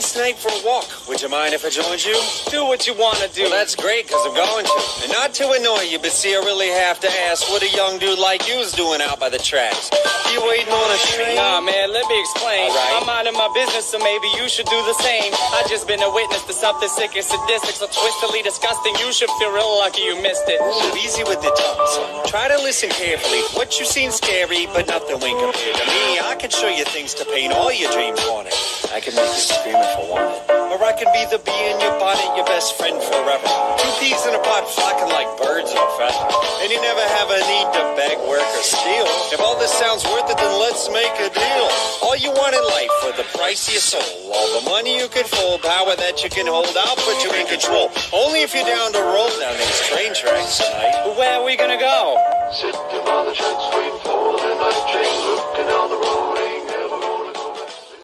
nice night for a walk. Would you mind if I joined you? Do what you want to do. Well, that's great, because I'm going to. And not to annoy you, but see, I really have to ask what a young dude like you is doing out by the tracks. You waiting on a train? Nah, man, let me explain. Right. I'm minding my business, so maybe you should do the same. I just been a witness to something sick and sadistic, so twistedly disgusting. You should feel real lucky you missed it. Ooh, easy with the. Try to listen carefully. What you seen scary, but nothing when compared to me. I can show you things to paint all your dreams on it. I can make you scream if I. Or I can be the bee in your bonnet, your best friend forever. Two peas in a pod flocking like birds in a feather. And you never have a need to beg, work, or steal. If all this sounds worth it, then let's make a deal. All you want in life for the price of your soul. All the money you could fold, power that you can hold, I'll put you in control. Only if you're down to roll down these train tracks tonight. Where are we gonna go?